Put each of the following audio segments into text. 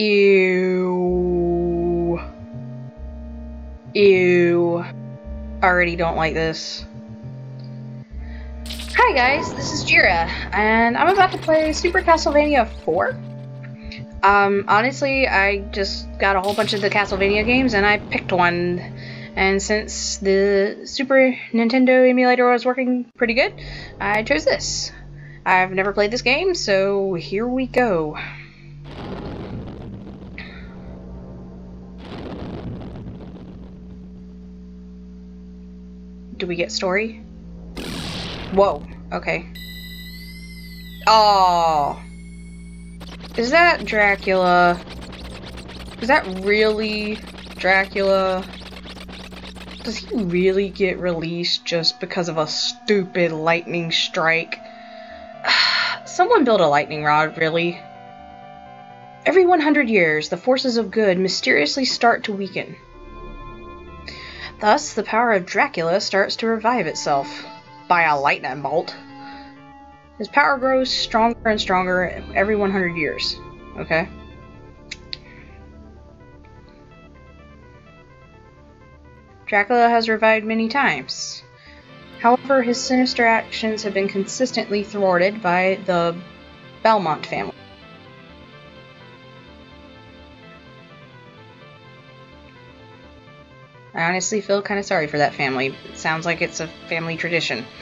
Ew. Ew. Already don't like this. Hi guys, this is Jiirah, and I'm about to play Super Castlevania 4. Um, honestly, I just got a whole bunch of the Castlevania games and I picked one. And since the Super Nintendo emulator was working pretty good, I chose this. I've never played this game, so here we go. Do we get story? Whoa, okay. Oh. Is that Dracula? Is that really Dracula? Does he really get released just because of a stupid lightning strike? Someone build a lightning rod, really. Every 100 years, the forces of good mysteriously start to weaken. Thus, the power of Dracula starts to revive itself by a lightning bolt. His power grows stronger and stronger every 100 years. Okay? Dracula has revived many times. However, his sinister actions have been consistently thwarted by the Belmont family. Honestly feel kind of sorry for that family. It sounds like it's a family tradition.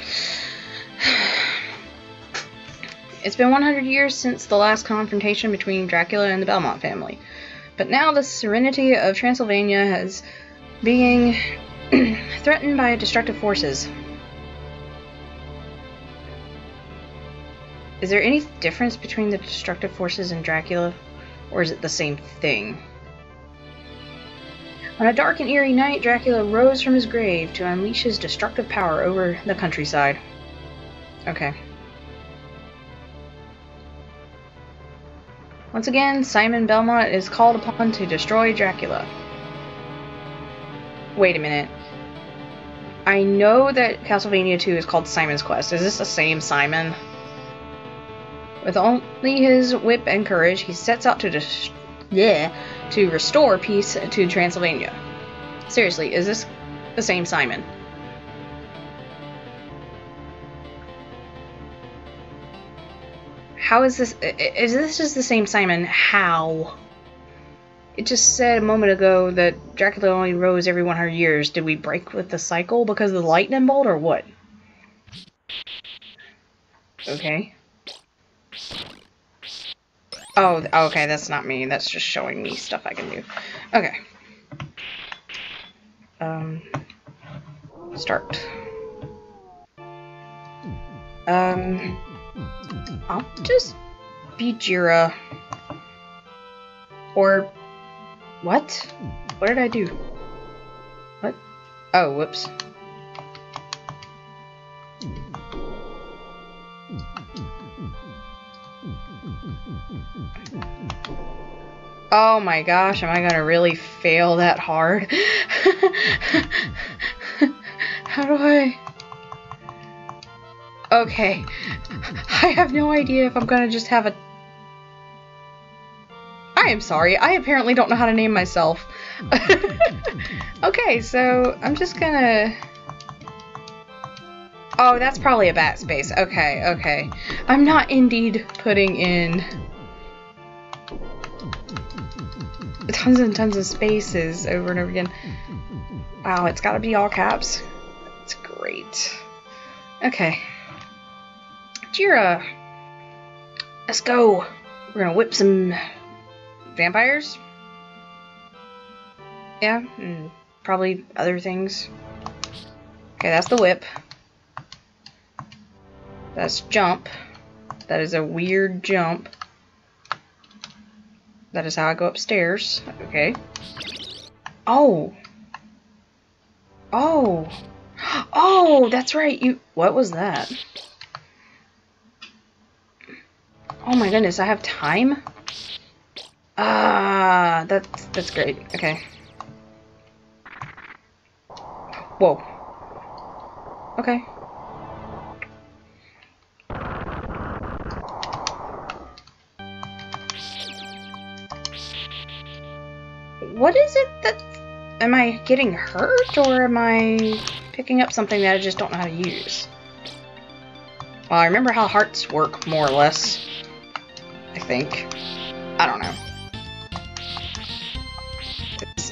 It's been 100 years since the last confrontation between Dracula and the Belmont family, but now the serenity of Transylvania is being threatened by destructive forces. Is there any difference between the destructive forces and Dracula, or is it the same thing? On a dark and eerie night, Dracula rose from his grave to unleash his destructive power over the countryside. Okay. Once again, Simon Belmont is called upon to destroy Dracula. Wait a minute. I know that Castlevania 2 is called Simon's Quest. Is this the same Simon? With only his whip and courage, he sets out to destroy yeah, to restore peace to Transylvania. Seriously, is this the same Simon? How is this? Is this just the same Simon? How? It just said a moment ago that Dracula only rose every 100 years. Did we break with the cycle because of the lightning bolt or what? Okay. Oh, okay, that's not me. That's just showing me stuff I can do. Okay. Um, start. Um, I'll just be Jiirah. Or, what? What did I do? What? Oh, whoops. Oh my gosh, am I gonna really fail that hard? How do I... Okay. I have no idea if I'm gonna just have a... I am sorry, I apparently don't know how to name myself. okay, so I'm just gonna... Oh, that's probably a bat space. Okay, okay. I'm not indeed putting in tons and tons of spaces over and over again. Wow, it's gotta be all caps. It's great. Okay. Jiirah. Let's go. We're gonna whip some vampires. Yeah, and probably other things. Okay, that's the whip. That's jump. That is a weird jump. That is how I go upstairs. Okay. Oh. Oh. Oh, that's right. You. What was that? Oh my goodness, I have time? Ah, that's, that's great. Okay. Whoa. Okay. What is it that... Am I getting hurt, or am I picking up something that I just don't know how to use? Well, I remember how hearts work, more or less. I think. I don't know.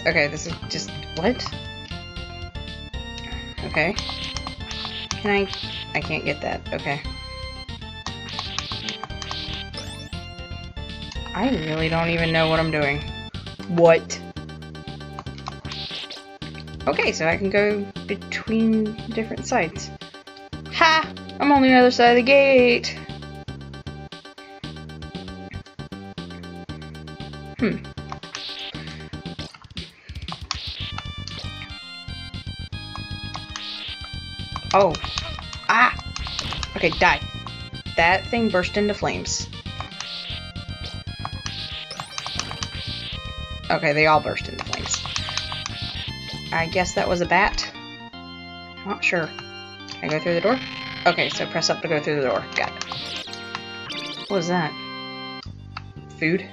Okay, this is just... What? Okay. Can I... I can't get that. Okay. I really don't even know what I'm doing. What? Okay, so I can go between different sides. Ha! I'm on the other side of the gate! Hmm. Oh. Ah! Okay, die. That thing burst into flames. Okay, they all burst into flames. I guess that was a bat. Not sure. Can I go through the door? Okay, so press up to go through the door. Got it. What was that? Food?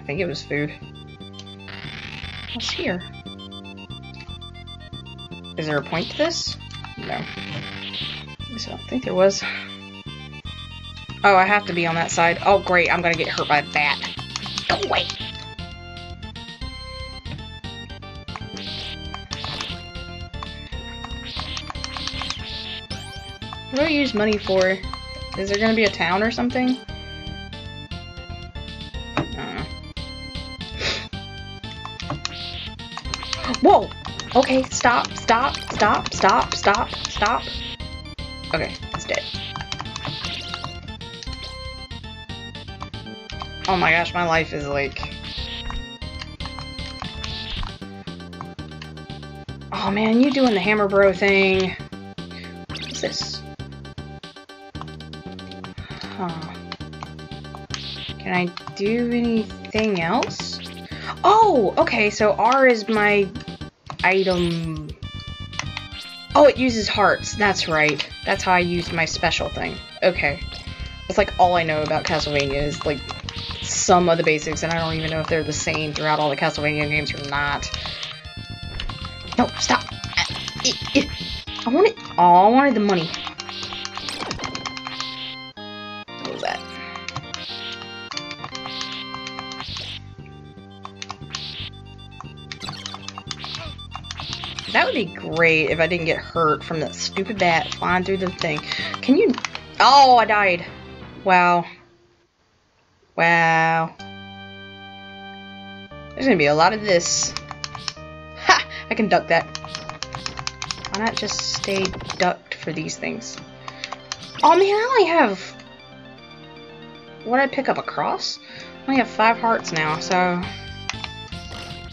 I think it was food. What's here? Is there a point to this? No. I don't think there was. Oh, I have to be on that side. Oh, great. I'm gonna get hurt by a bat. Go away! I use money for? Is there gonna be a town or something? Uh. Whoa! Okay, stop, stop, stop, stop, stop, stop. Okay, it's dead. Oh my gosh, my life is like... Oh man, you doing the hammer bro thing. What's this? Can I do anything else? Oh, okay, so R is my item... Oh, it uses hearts. That's right. That's how I used my special thing. Okay. That's like all I know about Castlevania is like some of the basics, and I don't even know if they're the same throughout all the Castlevania games or not. No, stop. I wanted. Oh, I wanted the money. Great if I didn't get hurt from that stupid bat flying through the thing. Can you... Oh, I died. Wow. Wow. There's gonna be a lot of this. Ha! I can duck that. Why not just stay ducked for these things? Oh man, I only have... What did I pick up? A cross? I only have five hearts now, so...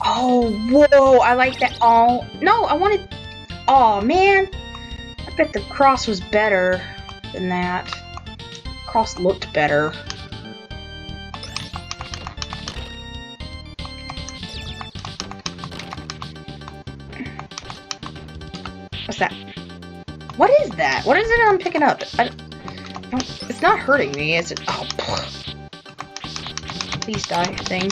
Oh, whoa, I like that. Oh, no, I wanted... Oh, man. I bet the cross was better than that. Cross looked better. What's that? What is that? What is it I'm picking up? I it's not hurting me, is it? Oh, please die, thing.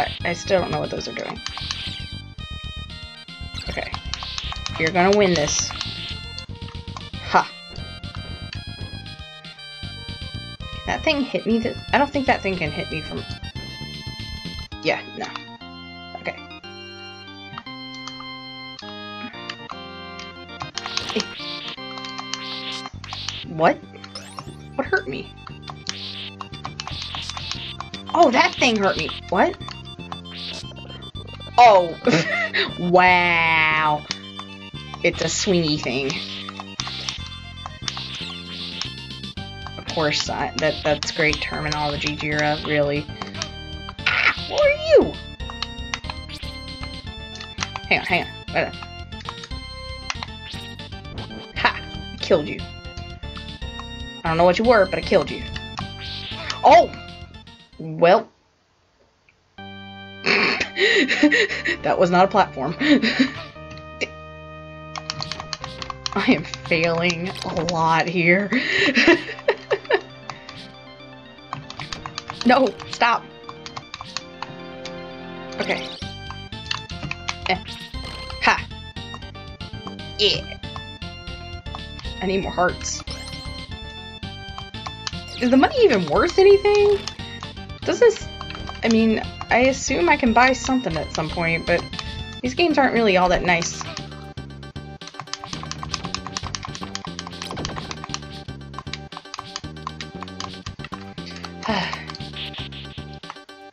I, I still don't know what those are doing. Okay. You're gonna win this. Ha. That thing hit me? That I don't think that thing can hit me from... Yeah, no. Okay. What? What hurt me? Oh, that thing hurt me. What? Oh. wow. It's a swingy thing. Of course, I, that that's great terminology, Jiirah, really. Ah, who are you? Hang on, hang on. Wait a Ha! I killed you. I don't know what you were, but I killed you. Oh! Well. that was not a platform. I am failing a lot here. No, stop. Okay. Eh. Ha. Yeah. I need more hearts. Is the money even worth anything? Does this... I mean, I assume I can buy something at some point, but these games aren't really all that nice. I,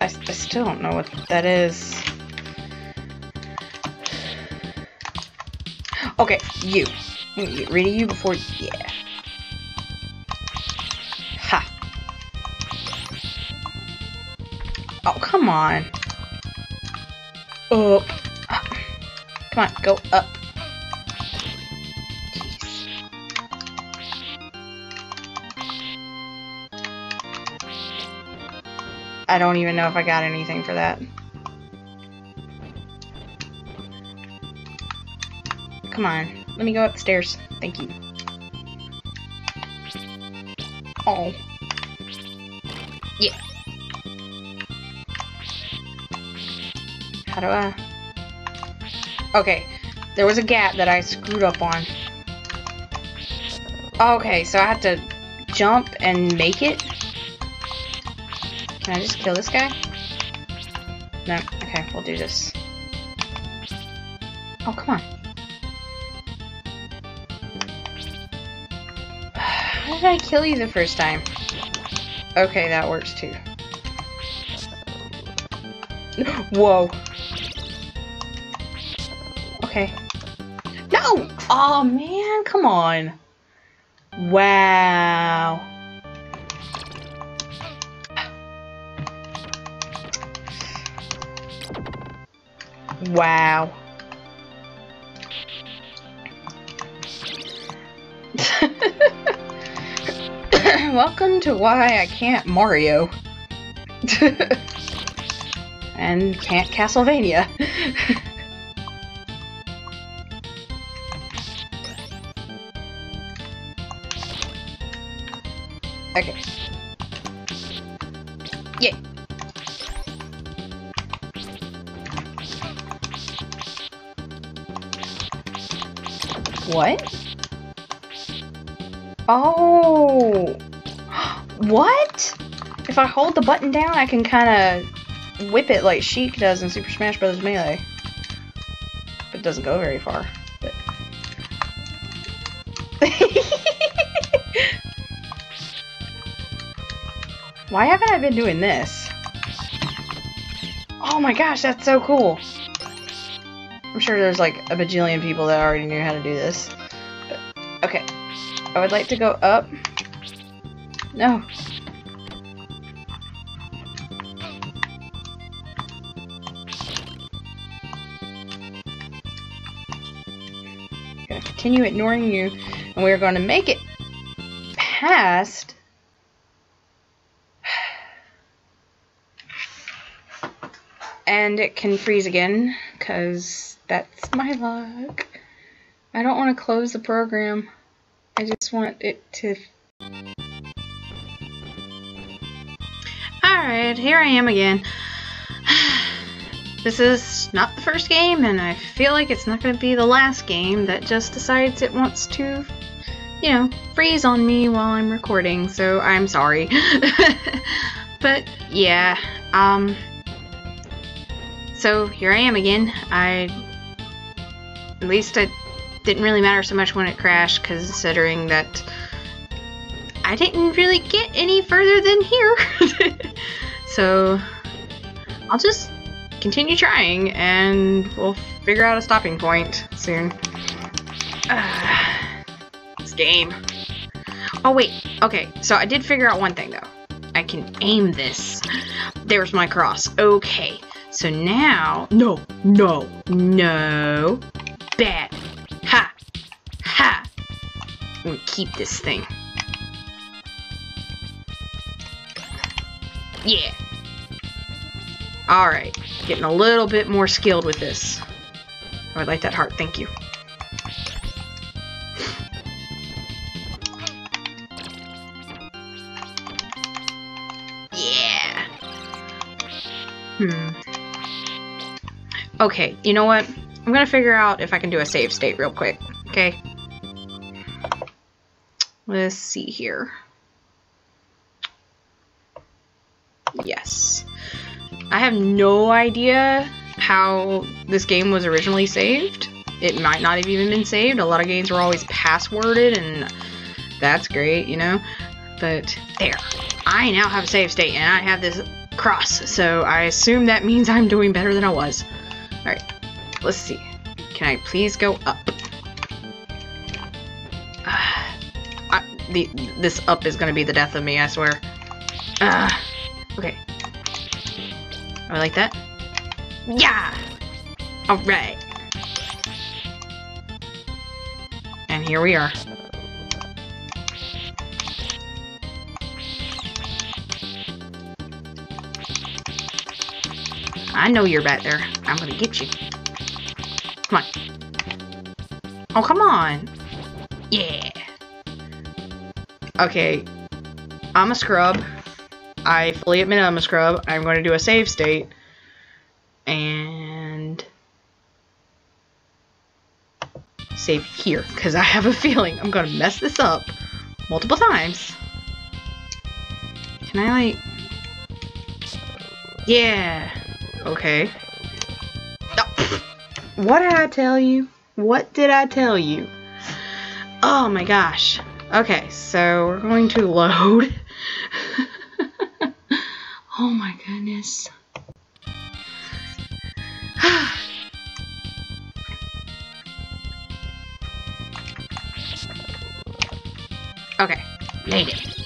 I still don't know what that is. Okay, you. Get rid of you before... Yeah. Come on. Up. Come on, go up. Jeez. I don't even know if I got anything for that. Come on. Let me go upstairs. Thank you. Oh. How do I... Okay. There was a gap that I screwed up on. Okay, so I have to jump and make it? Can I just kill this guy? No. Okay, we'll do this. Oh, come on. How did I kill you the first time? Okay, that works too. Whoa. Okay. No! Oh man, come on. Wow. Wow. Welcome to why I can't Mario. and can't Castlevania. okay. Yay. What? Oh! What? If I hold the button down, I can kind of whip it like Sheik does in Super Smash Bros. Melee. But it doesn't go very far. But... Why haven't I been doing this? Oh my gosh, that's so cool. I'm sure there's like a bajillion people that already knew how to do this. But, okay. I would like to go up. No. Continue ignoring you, and we're going to make it past. And it can freeze again, because that's my luck. I don't want to close the program. I just want it to... Alright, here I am again. This is not the first game, and I feel like it's not going to be the last game that just decides it wants to, you know, freeze on me while I'm recording, so I'm sorry. but, yeah, um... So, here I am again. I... At least it didn't really matter so much when it crashed, considering that I didn't really get any further than here. so, I'll just continue trying and we'll figure out a stopping point soon. Uh, this game. Oh wait, okay, so I did figure out one thing though. I can aim this. There's my cross. Okay, so now, no, no, no, bad. Ha, ha. I'm gonna keep this thing. Yeah. Alright, getting a little bit more skilled with this. Oh, I like that heart, thank you. Okay, you know what? I'm gonna figure out if I can do a save state real quick, okay? Let's see here. Yes. I have no idea how this game was originally saved. It might not have even been saved. A lot of games were always passworded, and that's great, you know? But there. I now have a save state, and I have this cross, so I assume that means I'm doing better than I was. Alright, let's see. Can I please go up? Uh, I, the, this up is to be the death of me, I swear. Uh, okay. I like that. Yeah! Alright. And here we are. I know you're back there. I'm gonna get you. Come on. Oh, come on. Yeah. Okay. I'm a scrub. I fully admit I'm a scrub. I'm going to do a save state. And... Save here. Because I have a feeling I'm going to mess this up multiple times. Can I, like... Yeah. Okay. What did I tell you? What did I tell you? Oh my gosh. Okay, so we're going to load. oh my goodness. okay, made it.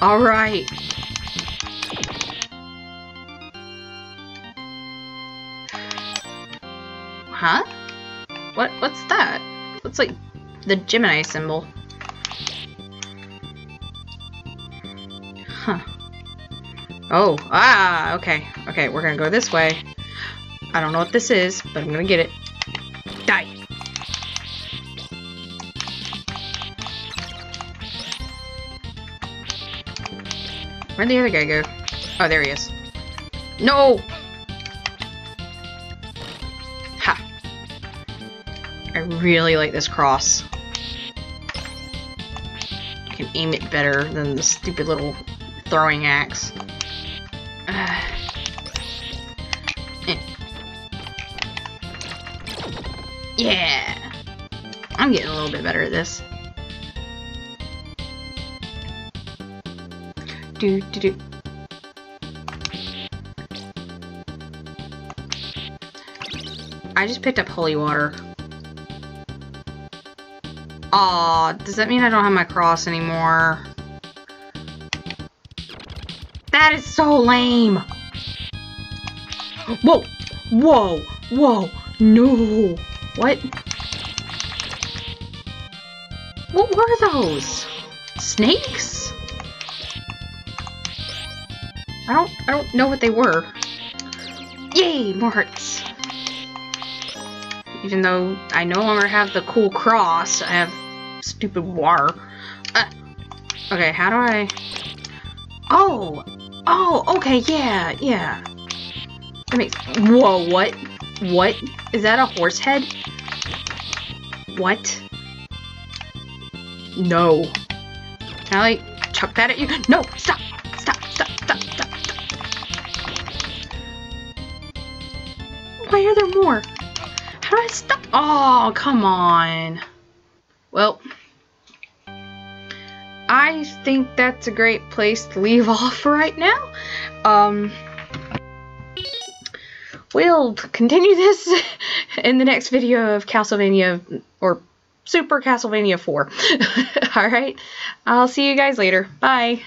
Alright. Huh? What? What's that? Looks like the Gemini symbol. Huh. Oh, ah, okay. Okay, we're gonna go this way. I don't know what this is, but I'm gonna get it. Die! Where'd the other guy go? Oh, there he is. No! Really like this cross. I can aim it better than the stupid little throwing axe. Yeah! I'm getting a little bit better at this. Do do do. I just picked up holy water. Aw, does that mean I don't have my cross anymore? That is so lame! Whoa! Whoa! Whoa! No! What? What were those? Snakes? I don't I don't know what they were. Yay! More hearts. Even though I no longer have the cool cross, I have stupid water. Uh, okay, how do I... Oh! Oh, okay, yeah, yeah. That makes... Whoa, what? What? Is that a horse head? What? No. Can I, like, chuck that at you? No! Stop! Stop, stop, stop, stop, stop. Why are there more? How do I stop? Oh, come on. Well, I think that's a great place to leave off right now. Um, we'll continue this in the next video of Castlevania, or Super Castlevania 4. Alright, I'll see you guys later. Bye.